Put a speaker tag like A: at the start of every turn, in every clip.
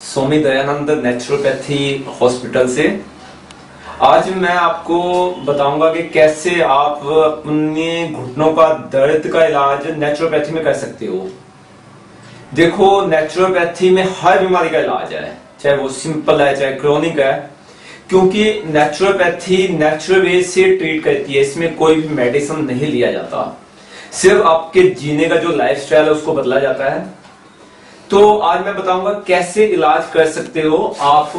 A: Swami Dayanand naturopathy hospital से। आज मैं आपको बताऊँगा कि कैसे आप अपने घुटनों का दर्द का इलाज नेचुरोपैथी में कर सकते हो। देखो नेचुरोपैथी में हर बीमारी का इलाज है, चाहे वो सिंपल है, चाहे क्रोनिक है, क्योंकि नेचुरोपैथी नेचुरल वे से ट्रीट करती है, इसमें कोई भी मेडिसिन नहीं लिया जाता। सिर्फ़ आपके जीने का जो लाइफ है, उसको बदला जाता है। तो आज मैं बताऊँगा कैसे इलाज कर सकते हो आप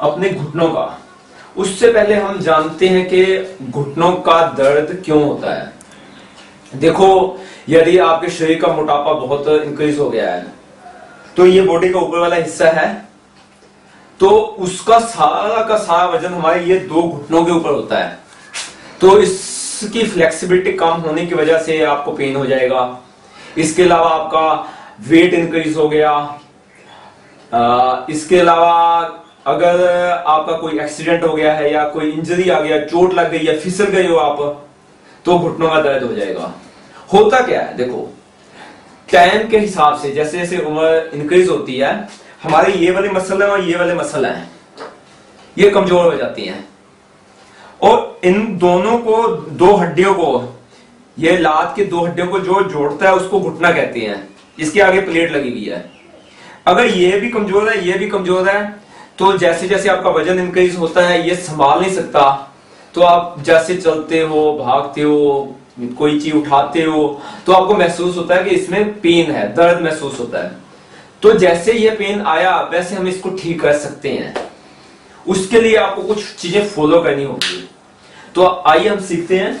A: अपने घुटनों का। उससे पहले हम जानते हैं कि घुटनों का दर्द क्यों होता है। देखो, यदि आपके शरीर का मोटापा बहुत इंक्रीज हो गया है तो ये बॉडी का ऊपर वाला हिस्सा है तो उसका सारा का सारा वज़न हमारे ये दो घुटनों के ऊपर होता है। तो इसकी फ्लेक्सिबिलिटी कम होने की वजह से आपको पेन हो जाएगा। इसके अलावा आपका वेट इंक्रीज हो गया। आ, इसके अलावा अगर आपका कोई एक्सीडेंट हो गया है या कोई इंजरी आ गया चोट लग गई या फिसल गए हो आप तो घुटनों का दर्द हो जाएगा। होता क्या है? देखो टाइम के हिसाब से जैसे जैसे उम्र इंक्रीज होती है हमारे ये वाले मसल है और ये वाले मसल है ये कमज़ोर हो जाती हैं। और इन दोनों को दो हड्डियों को ये लात के दो हड्डियों को जो जोड़ता है उसको घुटना कहते हैं। इसके आगे प्लेट लगी हुई है। अगर ये भी कमज़ोर है, ये भी कमज़ोर है तो जैसे जैसे आपका वज़न इंक्रीज होता है, ये संभाल नहीं सकता। तो आप जैसे चलते हो, भागते हो, कोई चीज़ उठाते हो तो आपको महसूस होता है कि इसमें पेन है, दर्द महसूस होता है। तो जैसे ये पेन आया, वैसे हम इसको ठीक कर सकते हैं। उसके लिए आपको कुछ चीज़ें फॉलो करनी होगी। तो आइए हम सीखते हैं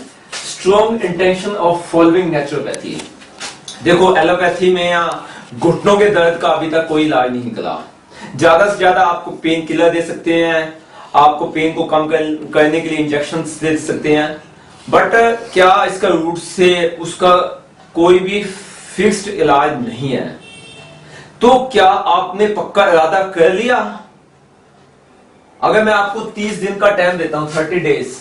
A: strong intention of following naturopathy देखो एलोपैथी में या घुटनों के दर्द का अभी तक कोई इलाज नहीं निकला। ज़्यादा से ज़्यादा आपको पेन किलर दे सकते हैं आपको पेन को कम कर, करने के लिए इंजेक्शन दे सकते हैं। बट क्या इसका रूट से उसका कोई भी फिक्स्ड इलाज नहीं है? तो क्या आपने पक्का इरादा कर लिया? अगर मैं आपको 30 दिन का टाइम देता हूँ 30 डेज़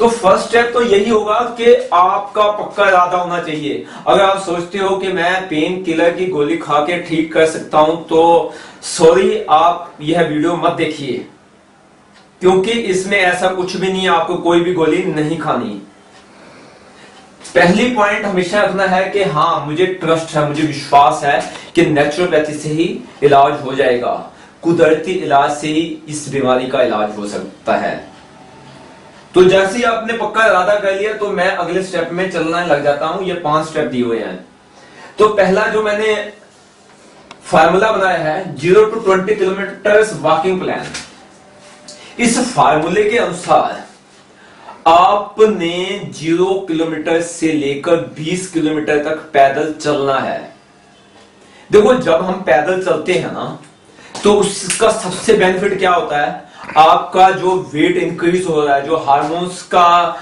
A: तो फ़र्स्ट स्टेप तो यही होगा कि आपका पक्का इरादा होना चाहिए। अगर आप सोचते हो कि मैं पेन किलर की गोली खा के ठीक कर सकता हूँ तो सॉरी आप यह वीडियो मत देखिए। क्योंकि इसमें ऐसा कुछ भी नहीं है, आपको कोई भी गोली नहीं खानी। पहली पॉइंट हमेशा रखना है कि हाँ मुझे ट्रस्ट है, मुझे विश्वास है कि नेचुरोपैथी से ही इलाज हो जाएगा। कुदरती इलाज से ही इस बीमारी का इलाज हो सकता है। तो जैसे ही आपने पक्का इरादा कर लिया तो मैं अगले स्टेप में चलना लग जाता हूँ। ये पाँच स्टेप दिए हुए हैं। तो पहला जो मैंने फार्मूला बनाया है zero to twenty kilometre walking plan इस फार्मूले के अनुसार आपने ज़ीरो किलोमीटर से लेकर बीस किलोमीटर तक पैदल चलना है। देखो, जब हम पैदल चलते हैं ना तो उसका सबसे बेनिफिट क्या होता है? आपका जो वेट इंक्रीज हो रहा है, जो हार्मोन्स का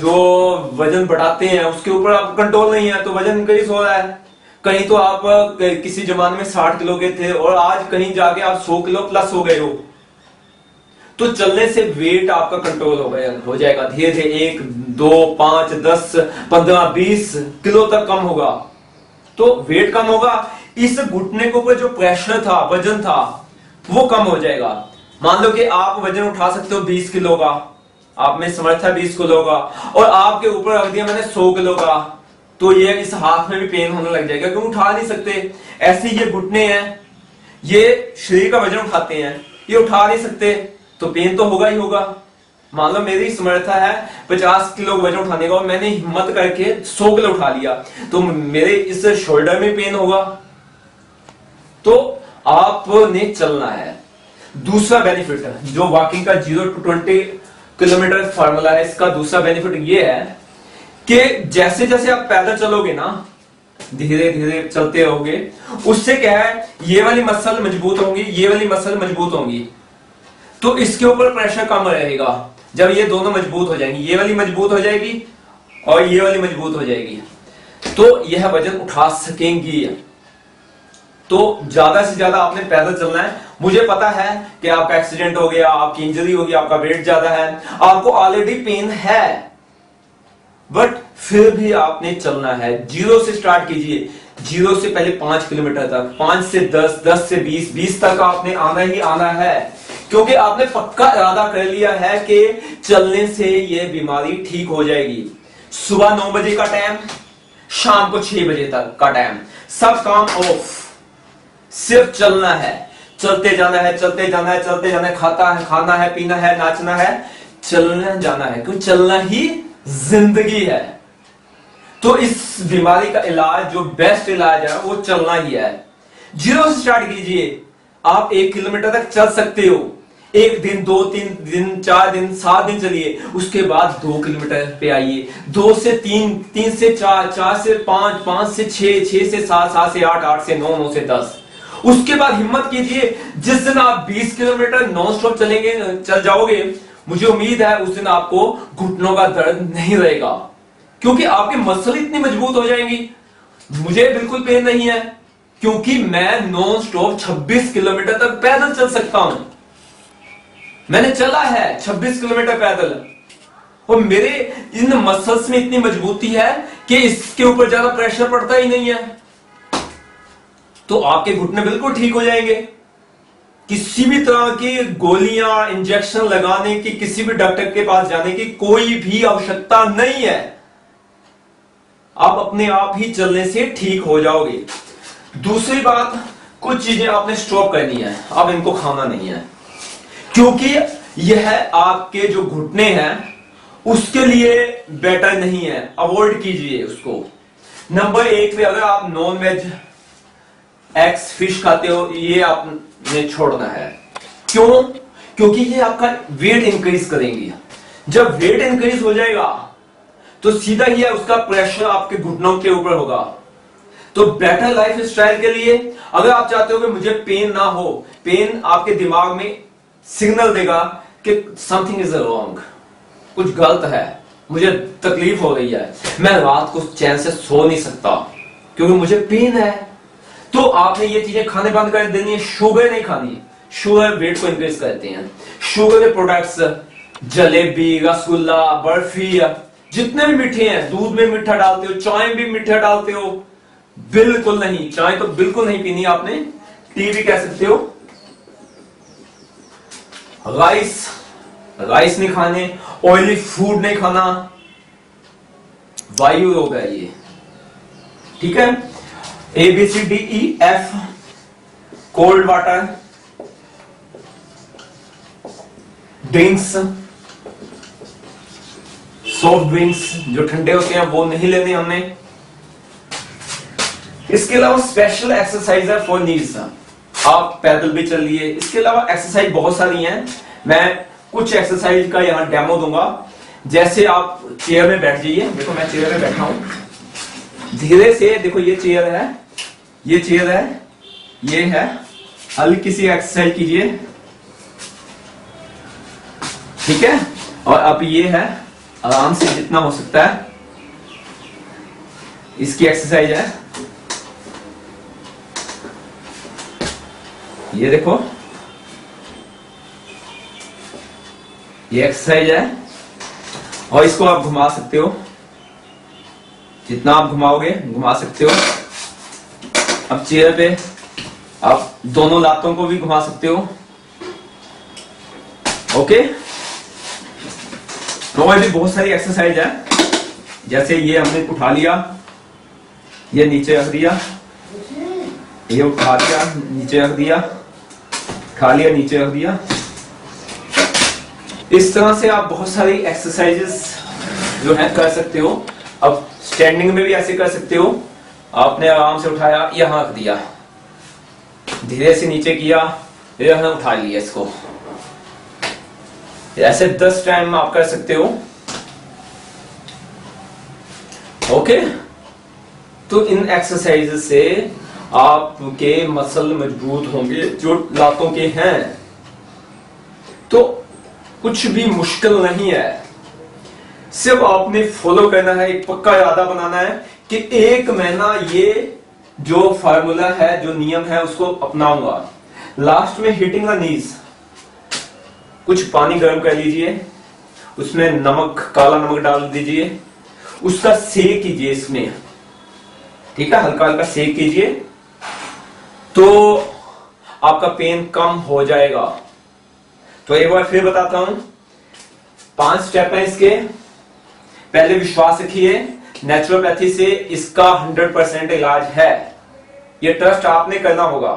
A: जो वज़न बढ़ाते हैं, उसके ऊपर आप कंट्रोल नहीं है तो वज़न इंक्रीज हो रहा है। कहीं तो आप किसी जमाने में साठ किलो के थे और आज कहीं जाके आप सौ किलो प्लस हो गए हो। तो चलने से वेट आपका कंट्रोल हो गया, हो जाएगा। धीरे धीरे एक, दो, पाँच, दस, पंद्रह, बीस किलो तक कम होगा। तो वेट कम होगा। इस घुटने के ऊपर जो प्रेशर था, वज़न था, वो कम हो जाएगा। मान लो कि आप वज़न उठा सकते हो 20 किलो का, आप में समर्थ है 20 किलो का, और आपके ऊपर रख दिया मैंने 100 किलो का तो ये इस हाथ में भी पेन होने लग जाएगा क्यों उठा नहीं सकते। ऐसे ये घुटने हैं, ये शरीर का वज़न उठाते हैं, ये उठा नहीं सकते तो पेन तो होगा ही होगा। मान लो मेरी समर्था है 50 किलो वज़न उठाने का, और मैंने हिम्मत करके 100 किलो उठा लिया तो मेरे इस शोल्डर में पेन होगा। तो आपने चलना है। दूसरा बेनिफिट जो वॉकिंग का zero to twenty kilometre formula है, इसका दूसरा बेनिफिट ये है कि जैसे जैसे आप पैदल चलोगे ना, धीरे धीरे चलते रहोगे, उससे क्या है, ये वाली मसल मज़बूत होंगी, ये वाली मसल मज़बूत होंगी। तो इसके ऊपर प्रेशर कम रहेगा, जब ये दोनों मज़बूत हो जाएँगी, ये वाली मज़बूत हो जाएगी और ये वाली मज़बूत हो जाएगी। तो यह वज़न उठा सकेंगी। तो ज़्यादा से ज़्यादा आपने पैदल चलना है मुझे पता है कि आपका एक्सीडेंट हो गया, आपकी इंजरी हो गई आपका वेट ज़्यादा है, आपको ऑलरेडी पेन है। बट फिर भी आपने चलना है। ज़ीरो से स्टार्ट कीजिए। ज़ीरो से पहले पाँच किलोमीटर तक, पाँच से दस दस से बीस बीस तक आपने आना ही आना है। क्योंकि आपने पक्का इरादा कर लिया है कि चलने से यह बीमारी ठीक हो जाएगी। सुबह नौ बजे का टाइम शाम को छह बजे तक का टाइम सब काम ऑफ़ सिर्फ़ चलना है। चलते जाना है, चलते जाना है, चलते जाना है, खाता है, खाना है, पीना है, नाचना है, चलना जाना है, क्योंकि चलना ही ज़िंदगी है। तो इस बीमारी का इलाज, जो बेस्ट इलाज है, वो चलना ही है। ज़ीरो से स्टार्ट कीजिए। आप एक किलोमीटर तक चल सकते हो। एक दिन, दो तीन दिन, चार दिन, सात दिन चलिए। उसके बाद दो किलोमीटर पे आइए। दो से तीन तीन से चार चार से पाँच पाँच से छह छह से सात सात से आठ आठ से नौ नौ से दस। उसके बाद हिम्मत कीजिए जिस दिन आप 20 किलोमीटर नॉन स्टॉप चलेंगे, चल जाओगे, मुझे उम्मीद है उस दिन आपको घुटनों का दर्द नहीं रहेगा। क्योंकि आपके मसल इतनी मज़बूत हो जाएँगी। मुझे बिल्कुल पेन नहीं है, क्योंकि मैं नॉन स्टॉप 26 किलोमीटर तक पैदल चल सकता हूँ। मैंने चला है 26 किलोमीटर पैदल। और मेरे इन मसल्स में इतनी मजबूती है कि इसके ऊपर ज़्यादा प्रेशर पड़ता ही नहीं है। तो आपके घुटने बिल्कुल ठीक हो जाएँगे। किसी भी तरह की गोलियाँ इंजेक्शन लगाने की, किसी भी डॉक्टर के पास जाने की कोई भी आवश्यकता नहीं है। आप अपने आप ही चलने से ठीक हो जाओगे। दूसरी बात, कुछ चीज़ें आपने स्टॉप करनी है। अब इनको खाना नहीं है। क्योंकि यह आपके जो घुटने हैं, उसके लिए बेटर नहीं है। अवॉइड कीजिए उसको। नंबर एक पे अगर आप नॉन वेज एग्स फ़िश खाते हो, ये आपने छोड़ना है। क्यों? क्योंकि ये आपका वेट इंक्रीज करेंगी। जब वेट इंक्रीज हो जाएगा तो सीधा है उसका प्रेशर आपके घुटनों के ऊपर होगा। तो बेटर लाइफ स्टाइल के लिए, अगर आप चाहते हो कि मुझे पेन ना हो पेन आपके दिमाग में सिग्नल देगा कि समथिंग इज़ रॉन्ग कुछ गलत है। मुझे तकलीफ़ हो रही है। मैं रात को चैन से सो नहीं सकता, क्योंकि मुझे पेन है। तो आपने ये चीज़ें खाने बंद कर देनी है शुगर नहीं खानी। शुगर वेट को इंक्रीज करते हैं। शुगर के प्रोडक्ट्स जलेबी, रसगुल्ला, बर्फ़ी, जितने भी मीठे हैं, दूध में मीठा डालते हो, चाय भी मीठा डालते हो, बिल्कुल नहीं। चाय तो बिल्कुल नहीं पीनी आपने। टी भी कह सकते हो। राइस राइस नहीं खाने ऑयली फ़ूड नहीं खाना। वायु रोग है ये। ठीक है? A B C D E F cold water drinks soft drinks जो ठंडे होते हैं, वो नहीं लेने हमने। इसके अलावा स्पेशल एक्सरसाइज है फॉर नीड्स आप पैदल भी चलिए। इसके अलावा एक्सरसाइज बहुत सारी हैं। मैं कुछ एक्सरसाइज का यहाँ डेमो दूँगा। जैसे आप चेयर में बैठ जाइए। देखो, मैं चेयर में बैठा हूँ। धीरे से, देखो ये चेयर है, ये चेयर है, ये है। हल्की सी एक्सरसाइज कीजिए। ठीक है? और अब ये है, आराम से जितना हो सकता है। इसकी एक्सरसाइज है। ये देखो। ये एक्सरसाइज है। और इसको आप घुमा सकते हो। जितना आप घुमाओगे, घुमा सकते हो। अब चेयर पे आप दोनों लातों को भी घुमा सकते हो। ओके तो और भी बहुत सारी एक्सरसाइज है। जैसे ये हमने उठा लिया, ये नीचे रख दिया, ये उठा दिया, नीचे रख दिया, खा लिया, नीचे रख दिया। इस तरह से आप बहुत सारी एक्सरसाइजेस जो है कर सकते हो। अब स्टैंडिंग में भी ऐसे कर सकते हो। आपने आराम से उठाया यहाँ रख दिया। धीरे से नीचे किया यहाँ उठा लिया इसको। ऐसे दस टाइम आप कर सकते हो। ओके तो इन एक्सरसाइज से आपके मसल मज़बूत होंगे, जो लातों के हैं। तो कुछ भी मुश्किल नहीं है। सिर्फ़ आपने फॉलो करना है, एक पक्का इरादा बनाना है कि एक महीना ये जो फार्मूला है, जो नियम है, उसको अपनाऊँगा। लास्ट में हिटिंग द नीज कुछ पानी गर्म कर लीजिए, उसमें नमक, काला नमक डाल दीजिए, उसका सेक कीजिए इसमें। ठीक है? हल्का हल्का सेक कीजिए। तो आपका पेन कम हो जाएगा। तो एक बार फिर बताता हूँ। पाँच स्टेप हैं इसके। पहले विश्वास रखिए नेचुरोपैथी से इसका 100 परसेंट इलाज है। ये ट्रस्ट आपने करना होगा।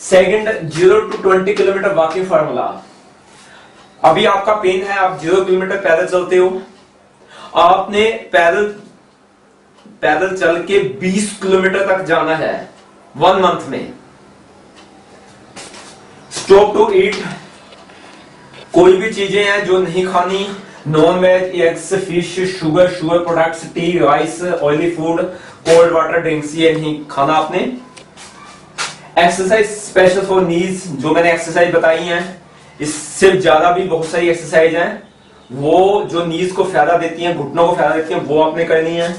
A: Second zero to twenty kilometre walking formula अभी आपका पेन है, आप ज़ीरो किलोमीटर पैदल चलते हो। आपने पैदल पैदल चल के 20 किलोमीटर तक जाना है वन मंथ में। स्टॉप टू ईट कोई भी चीज़ें हैं जो नहीं खानी non veg eggs fish sugar sugar products tea rice oily food cold water drinks ये नहीं खाना आपने। एक्सरसाइज स्पेशल फॉर नीज जो मैंने एक्सरसाइज बताई हैं, इससे ज़्यादा भी बहुत सारी एक्सरसाइज हैं। वो जो नीज को फ़ायदा देती हैं, घुटनों को फ़ायदा देती हैं, वो आपने करनी है।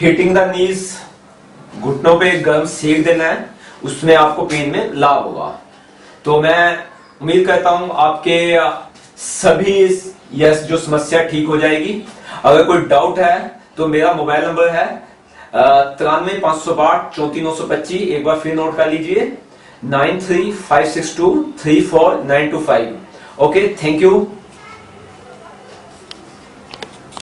A: हीटिंग द नीज घुटनों पे गर्म सेक देना है, उसमें आपको पेन में लाभ होगा। तो मैं उम्मीद करता हूँ आपके सभी इस यस जो समस्या ठीक हो जाएगी। अगर कोई डाउट है तो मेरा मोबाइल नंबर है तिरानवे पाँच सौ बाठ चौंतीस नौ सौ पच्चीस। एक बार फिर नोट कर लीजिए। Nine three five six two three four nine two five. Okay thank you